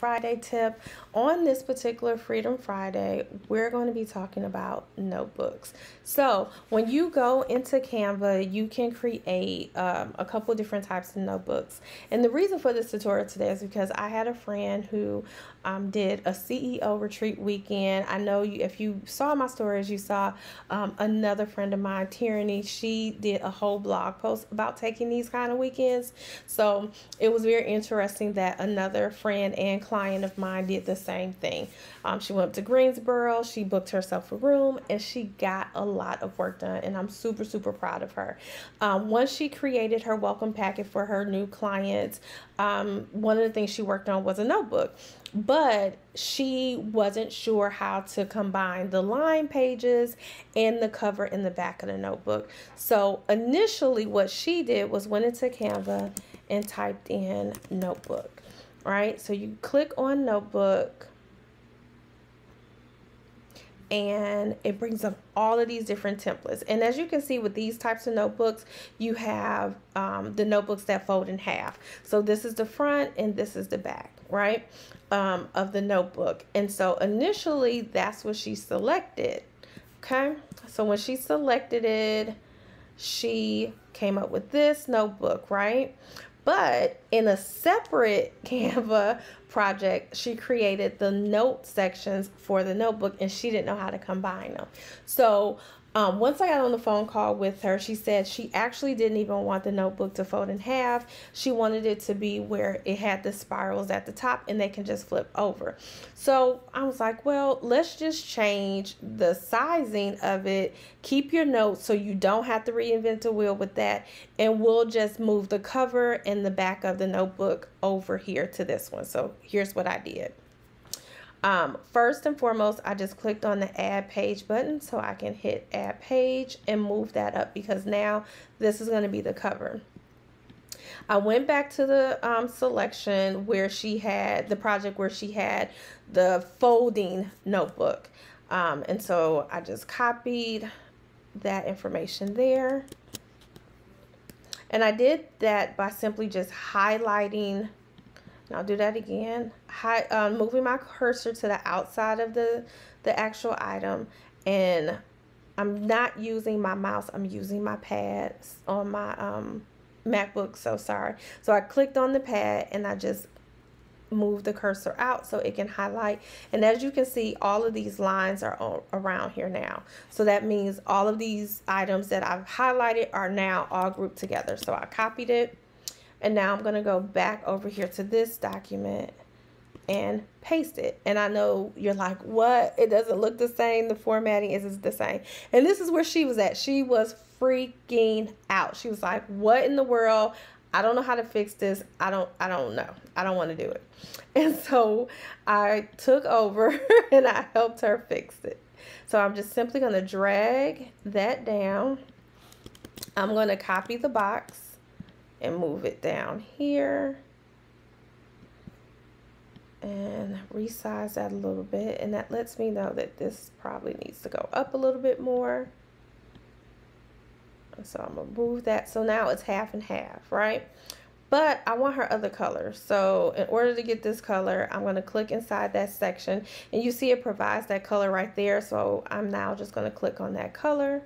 Friday tip. On this particular Freedom Friday, we're going to be talking about notebooks. So, when you go into Canva, you can create um, a couple different types of notebooks. And the reason for this tutorial today is because I had a friend who um, did a CEO retreat weekend. I know you, if you saw my stories, you saw um, another friend of mine, Tyranny. She did a whole blog post about taking these kind of weekends. So it was very interesting that another friend and client of mine did the same thing. Um, she went up to Greensboro, she booked herself a room, and she got a lot of work done. And I'm super, super proud of her. Um, once she created her welcome packet for her new clients, um, one of the things she worked on was a notebook but she wasn't sure how to combine the line pages and the cover in the back of the notebook. So initially what she did was went into Canva and typed in notebook, right? So you click on notebook and it brings up all of these different templates. And as you can see with these types of notebooks, you have um, the notebooks that fold in half. So this is the front and this is the back, right, um, of the notebook. And so initially that's what she selected, okay? So when she selected it, she came up with this notebook, right? But in a separate Canva project, she created the note sections for the notebook and she didn't know how to combine them. So um, once I got on the phone call with her, she said she actually didn't even want the notebook to fold in half. She wanted it to be where it had the spirals at the top and they can just flip over. So I was like, well, let's just change the sizing of it. Keep your notes so you don't have to reinvent the wheel with that. And we'll just move the cover and the back of the notebook over here to this one. So here's what I did. Um, first and foremost, I just clicked on the add page button so I can hit add page and move that up because now this is going to be the cover. I went back to the um, selection where she had the project where she had the folding notebook. Um, and so I just copied that information there. And I did that by simply just highlighting I'll do that again. Hi, um, moving my cursor to the outside of the, the actual item. And I'm not using my mouse. I'm using my pads on my um, MacBook. So sorry. So I clicked on the pad and I just move the cursor out so it can highlight and as you can see all of these lines are around here now so that means all of these items that I've highlighted are now all grouped together so I copied it and now I'm going to go back over here to this document and paste it. And I know you're like, what? It doesn't look the same. The formatting isn't the same. And this is where she was at. She was freaking out. She was like, what in the world? I don't know how to fix this. I don't I don't know. I don't want to do it. And so I took over and I helped her fix it. So I'm just simply going to drag that down. I'm going to copy the box and move it down here. And resize that a little bit. And that lets me know that this probably needs to go up a little bit more. So I'm gonna move that. So now it's half and half right? But I want her other color. So in order to get this color I'm to click inside that section. And you see it provides that color right there. So I'm now just to click on that color.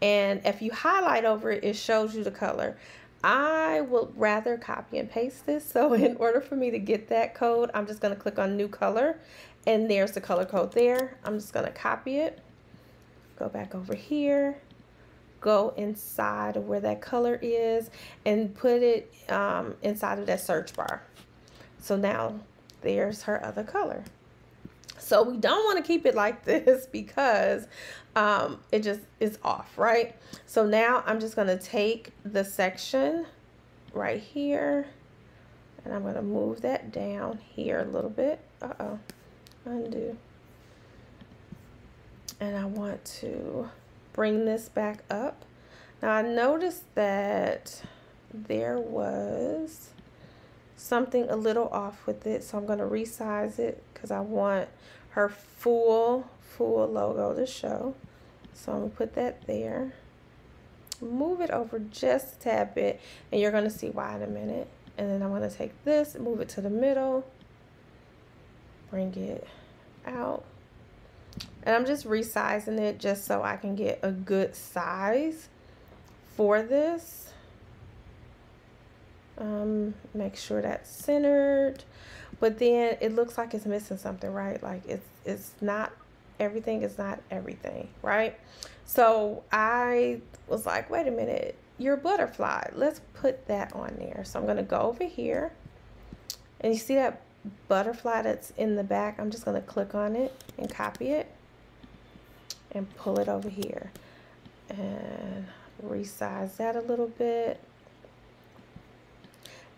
And if you highlight over it it shows you the color I would rather copy and paste this. So in order for me to get that code, I'm just going to click on new color and there's the color code there. I'm just going to copy it, go back over here, go inside of where that color is and put it um, inside of that search bar. So now there's her other color. So we don't want to keep it like this because um, it just is off, right? So now I'm just going to take the section right here and I'm going to move that down here a little bit. Uh-oh, undo. And I want to bring this back up. Now I noticed that there was something a little off with it. So I'm going to resize it because I want her full, full logo to show. So I'm going to put that there. Move it over just a tad bit and you're going to see why in a minute. And then I'm going to take this, move it to the middle. bring it out. And I'm just resizing it just so I can get a good size for this. Um, make sure that's centered. But then it looks like it's missing something, right? Like it's it's not everything is not everything, right? So I was like, wait a minute, your butterfly. Let's put that on there. So I'm going to go over here. And you see that butterfly that's in the back? I'm just going to click on it and copy it and pull it over here. And resize that a little bit.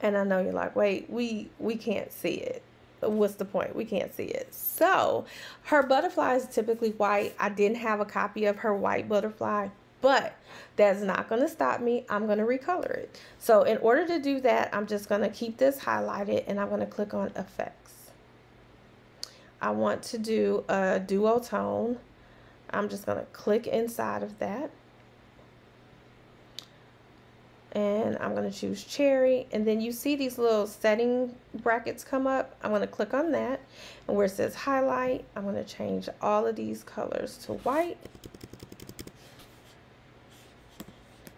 And I know you're like, wait, we, we can't see it what's the point? We can't see it. So her butterfly is typically white. I didn't have a copy of her white butterfly, but that's not going to stop me. I'm going to recolor it. So in order to do that, I'm just going to keep this highlighted and I'm going to click on effects. I want to do a duotone. I'm just going to click inside of that and I'm going to choose cherry. And then you see these little setting brackets come up. I'm going to click on that and where it says highlight I'm going to change all of these colors to white.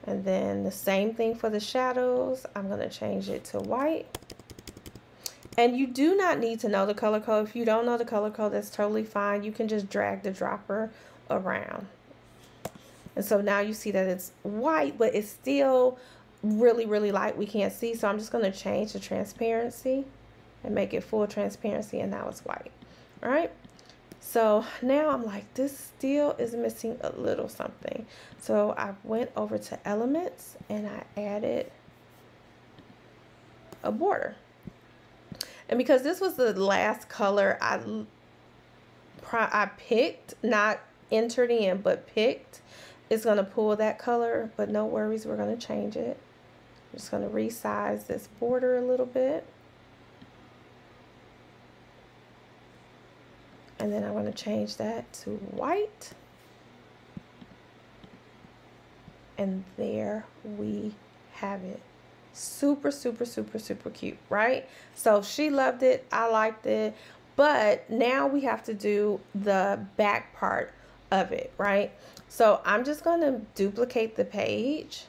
And then the same thing for the shadows. I'm going to change it to white. And you do not need to know the color code. If you don't know the color code that's totally fine. You can just drag the dropper around. And so now you see that it's white but it's still really, really light we can't see. So I'm just going to change the transparency and make it full transparency and now it's white. All right. So now I'm like, this still is missing a little something. So I went over to elements and I added a border. And because this was the last color I, I picked, not entered in, but picked, it's going to pull that color, but no worries, we're going to change it. I'm just going to resize this border a little bit. And then I'm going to change that to white. And there we have it. Super, super, super, super cute, right? So she loved it. I liked it. But now we have to do the back part of it, right? So I'm just going to duplicate the page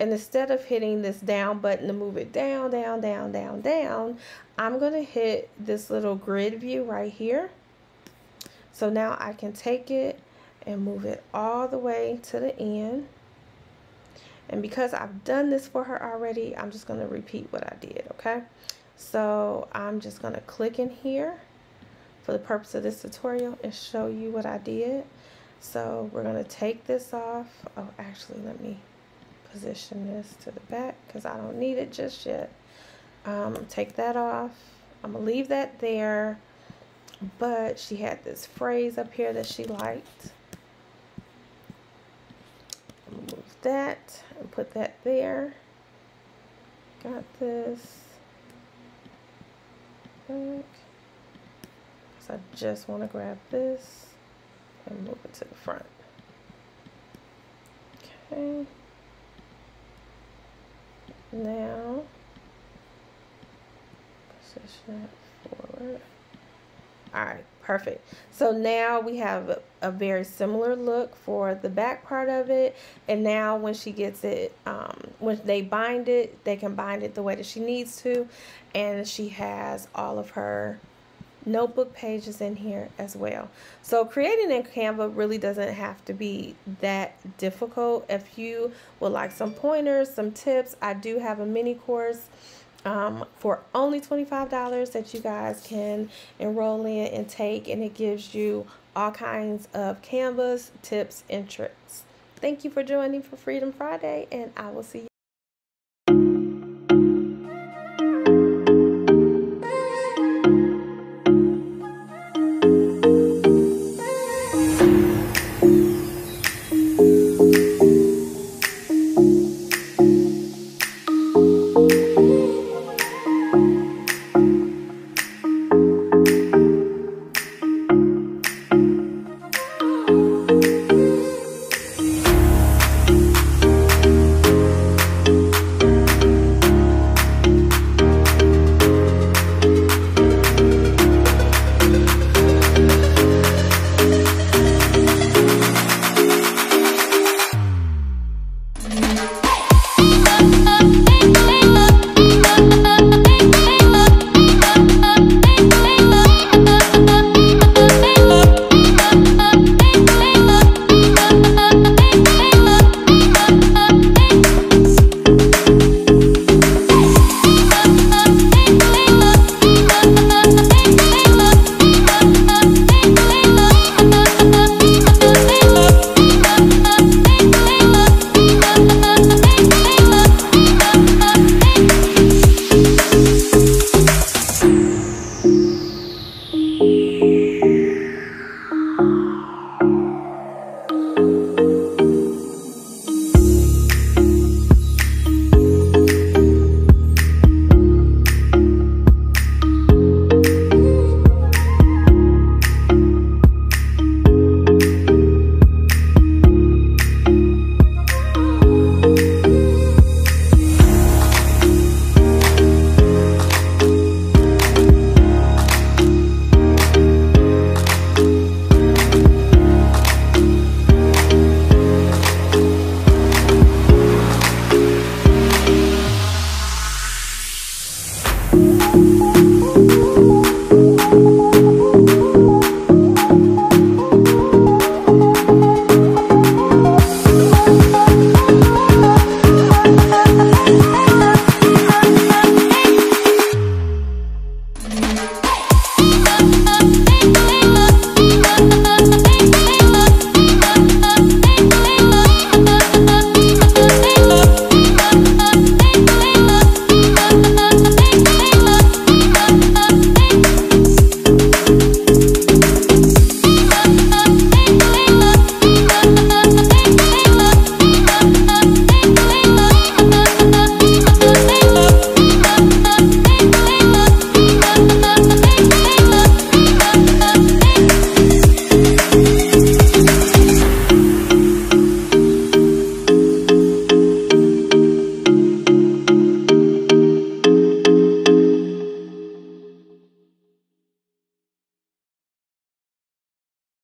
and instead of hitting this down button to move it down, down, down, down, down, I'm going to hit this little grid view right here. So now I can take it and move it all the way to the end. And because I've done this for her already, I'm just going to repeat what I did, okay? So I'm just going to click in here for the purpose of this tutorial and show you what I did. So we're going to take this off. Oh, actually, let me position this to the back because I don't need it just yet. Um, take that off. I'm going to leave that there. But she had this phrase up here that she liked. Move that and put that there. Got this. Back. So I just want to grab this and move it to the front. Okay now position it forward. All right perfect. So now we have a, a, very similar look for the back part of it. And now when she gets it um, when they bind it they can bind it the way that she needs to. And she has all of her notebook pages in here as well. So creating in Canva really doesn't have to be that difficult. If you would like some pointers, some tips, I do have a mini course um, for only $25 that you guys can enroll in and take and it gives you all kinds of Canvas tips and tricks. Thank you for joining for Freedom Friday and I will see you